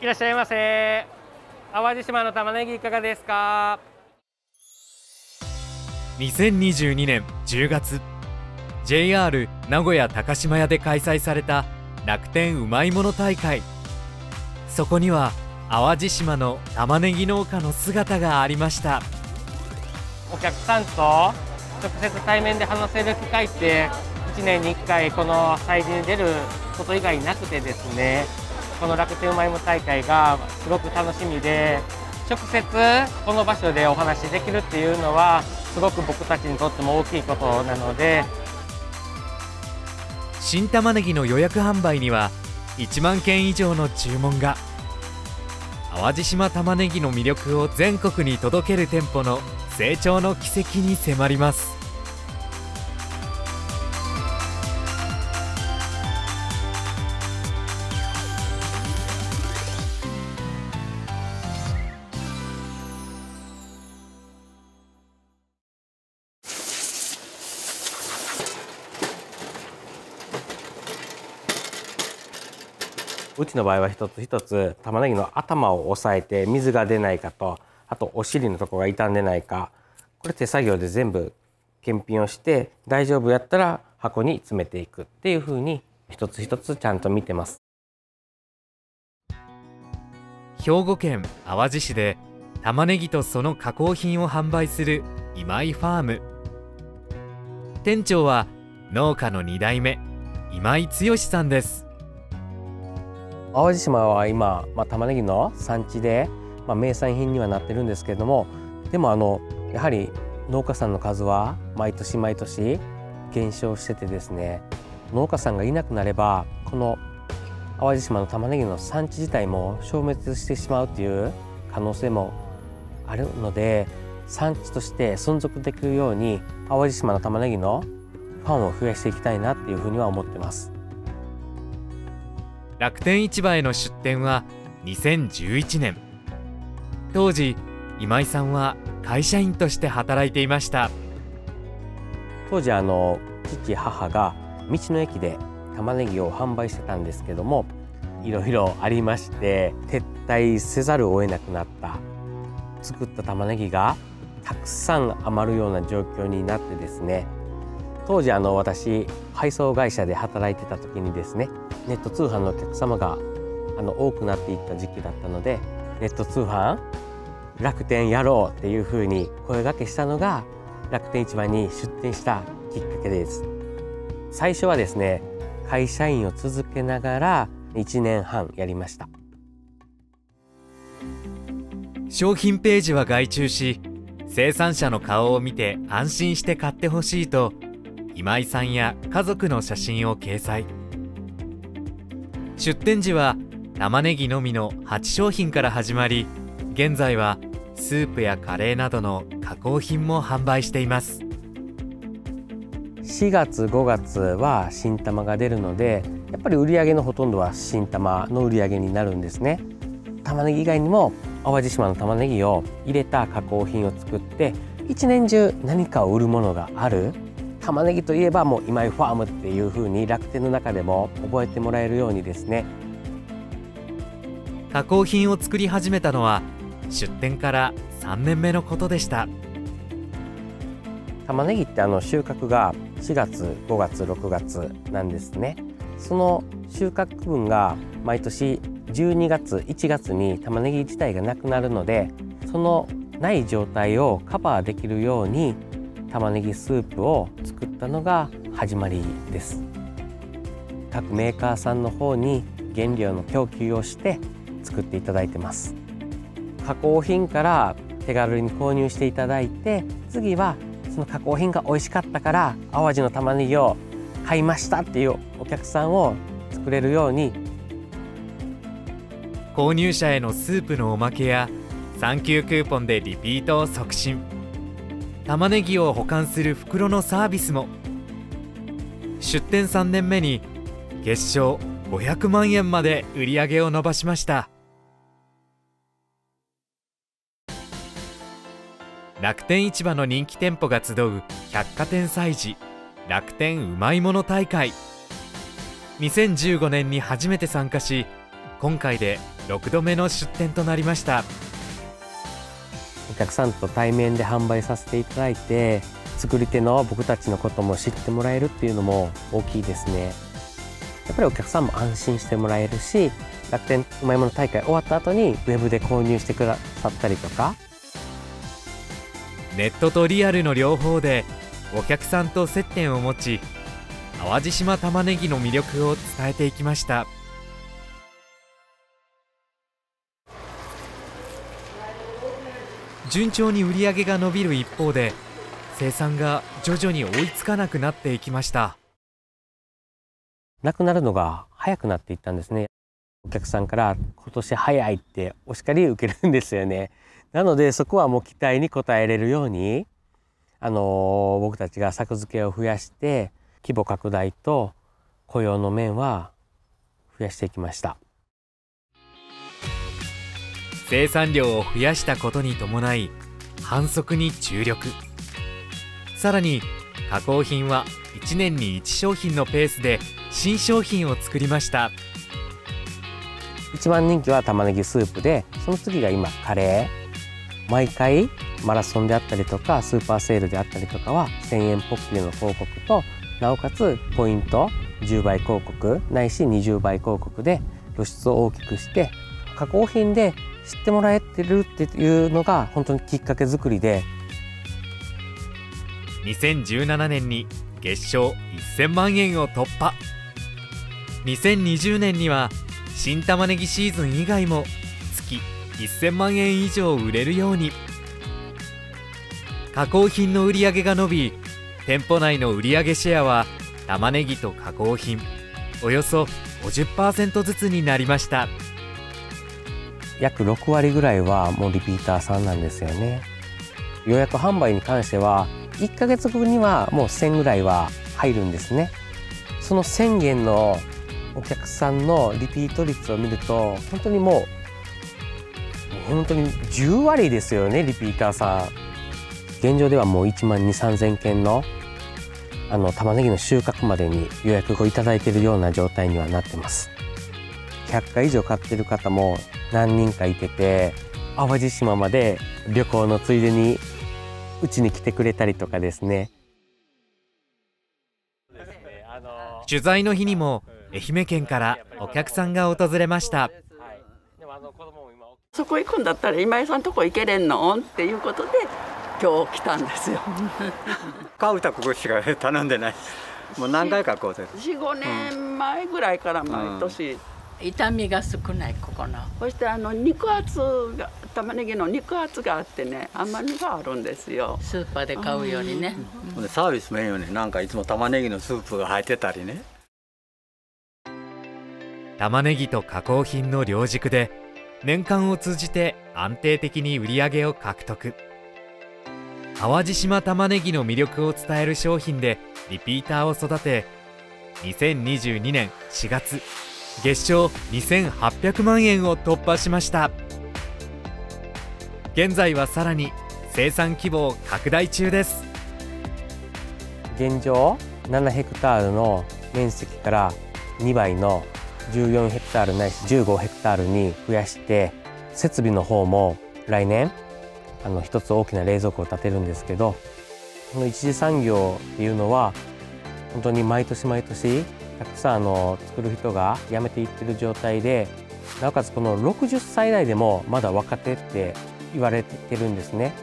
いらっしゃいませ。淡路島の玉ねぎいかがですか？2022年10月 JR 名古屋高島屋で開催された楽天うまいもの大会。そこには淡路島の玉ねぎ農家の姿がありました。お客さんと直接対面で話せる機会って1年に1回この催事に出ること以外なくてですねこの楽天うまいも大会がすごく楽しみで直接この場所でお話しできるっていうのはすごく僕たちにとっても大きいことなので。新玉ねぎの予約販売には1万件以上の注文が。淡路島玉ねぎの魅力を全国に届ける店舗の成長の軌跡に迫ります。うちの場合は一つ一つ玉ねぎの頭を押さえて水が出ないかとあとお尻のとこが傷んでないか。これ手作業で全部検品をして大丈夫やったら箱に詰めていくっていうふうに一つ一つちゃんと見てます。兵庫県淡路市で玉ねぎとその加工品を販売する今井ファーム。店長は農家の2代目今井剛さんです。淡路島は今、まあ、玉ねぎの産地で、まあ、名産品にはなってるんですけれどもでもあのやはり農家さんの数は毎年毎年減少しててですね農家さんがいなくなればこの淡路島の玉ねぎの産地自体も消滅してしまうという可能性もあるので産地として存続できるように淡路島の玉ねぎのファンを増やしていきたいなっていうふうには思ってます。楽天市場への出店は2011年。当時今井さんは会社員として働いていました。当時あの父母が道の駅で玉ねぎを販売してたんですけどもいろいろありまして撤退せざるを得なくなった。作った玉ねぎがたくさん余るような状況になってですね当時あの私配送会社で働いてた時にですねネット通販のお客様があの多くなっていった時期だったのでネット通販楽天やろうっていうふうに声がけしたのが楽天市場に出店したきっかけです。最初はですね会社員を続けながら1年半やりました。商品ページは外注し生産者の顔を見て安心して買ってほしいと今井さんや家族の写真を掲載。出店時は玉ねぎのみの8商品から始まり現在はスープやカレーなどの加工品も販売しています。4月5月は新玉が出るのでやっぱり売り上げのほとんどは新玉の売り上げになるんですね。玉ねぎ以外にも淡路島の玉ねぎを入れた加工品を作って一年中何かを売るものがある。玉ねぎといえばもう今井ファームっていう風に楽天の中でも覚えてもらえるようにですね。加工品を作り始めたのは出店から3年目のことでした。玉ねぎってあの収穫が4月5月6月なんですね。その収穫分が毎年12月1月に玉ねぎ自体がなくなるのでそのない状態をカバーできるように玉ねぎスープを作ったのが始まりです。各メーカーさんの方に原料の供給をして作っていただいてます。加工品から手軽に購入していただいて次はその加工品が美味しかったから淡路の玉ねぎを買いましたっていうお客さんを作れるように。購入者へのスープのおまけやサンキュークーポンでリピートを促進。玉ねぎを保管する袋のサービスも。出店3年目に月賞500万円まで売り上げを伸ばしました。楽天市場の人気店舗が集う百貨店祭事楽天うまいもの大会。2015年に初めて参加し今回で6度目の出店となりました。お客さんと対面で販売させていただいて作り手の僕たちのことも知ってもらえるっていうのも大きいですね。やっぱりお客さんも安心してもらえるし楽天うまいもの大会終わった後にウェブで購入してくださったりとか。ネットとリアルの両方でお客さんと接点を持ち淡路島玉ねぎの魅力を伝えていきました。順調に売り上げが伸びる一方で生産が徐々に追いつかなくなっていきました。なくなるのが早くなっていったんですね。お客さんから今年早いってお叱り受けるんですよね。なのでそこはもう期待に応えれるようにあの僕たちが作付けを増やして規模拡大と雇用の面は増やしていきました。生産量を増やしたことに伴い販促に注力。さらに加工品は1年に1商品のペースで新商品を作りました。一番人気は玉ねぎスープでその次が今カレー。毎回マラソンであったりとかスーパーセールであったりとかは1000円ポッキリの広告となおかつポイント10倍広告ないし20倍広告で露出を大きくして加工品で知ってもらえてるっていうのが本当にきっかけ作りで。2017年に月賞1000万円を突破。2020年には新玉ねぎシーズン以外も月1000万円以上売れるように。加工品の売り上げが伸び店舗内の売上シェアは玉ねぎと加工品およそ50%ずつになりました。約6割ぐらいはもうリピーターさんなんですよね。予約販売に関しては1ヶ月後にはもう1000ぐらいは入るんですね。その1000件のお客さんのリピート率を見ると本当にもう本当に10割ですよねリピーターさん。現状ではもう1万2 3 0 0 0件のあの玉ねぎの収穫までに予約をいただいているような状態にはなってます。100回以上買ってる方も何人かいてて淡路島まで旅行のついでにうちに来てくれたりとかですね。取材の日にも愛媛県からお客さんが訪れましたそこ行くんだったら今井さんとこ行けれんの？っていうことで今日来たんですよ。買うたここしか頼んでない。もう何回かこうで45年前ぐらいから毎年、痛みが少ないここの。そしてあの肉厚が玉ねぎの肉厚があってね甘みがあるんですよ。スーパーで買うよりね、うん、サービスもいいよねなんかいつも玉ねぎのスープが入ってたりね。玉ねぎと加工品の両軸で年間を通じて安定的に売り上げを獲得。淡路島玉ねぎの魅力を伝える商品でリピーターを育て2022年4月月賞2800万円を突破しました。現在はさらに生産規模を拡大中です。現状7ヘクタールの面積から2倍の14ヘクタールないし15ヘクタールに増やして設備の方も来年あの一つ大きな冷蔵庫を建てるんですけどこの一次産業っていうのは本当に毎年毎年たくさんあの作る人が辞めていってる状態でなおかつこの60歳代でもまだ若手って言われてるんですね。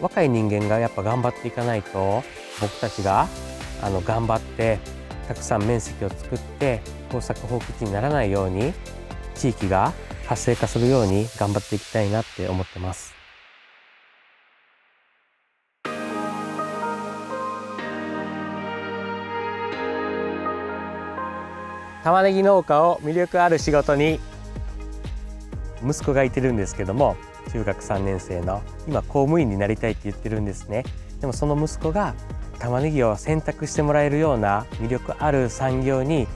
若い人間がやっぱ頑張っていかないと僕たちがあの頑張ってたくさん面積を作って耕作放棄地にならないように地域が活性化するように頑張っていきたいなって思ってます。玉ねぎ農家を魅力ある仕事に。息子がいてるんですけども中学3年生の今公務員になりたいって言ってるんですね。でもその息子が玉ねぎを選択してもらえるような魅力ある産業に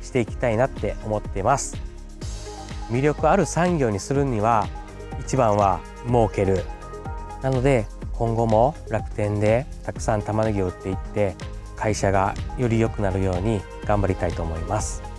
していきたいなって思ってます。魅力ある産業にするには一番は儲ける。なので今後も楽天でたくさん玉ねぎを売っていって会社がより良くなるように頑張りたいと思います。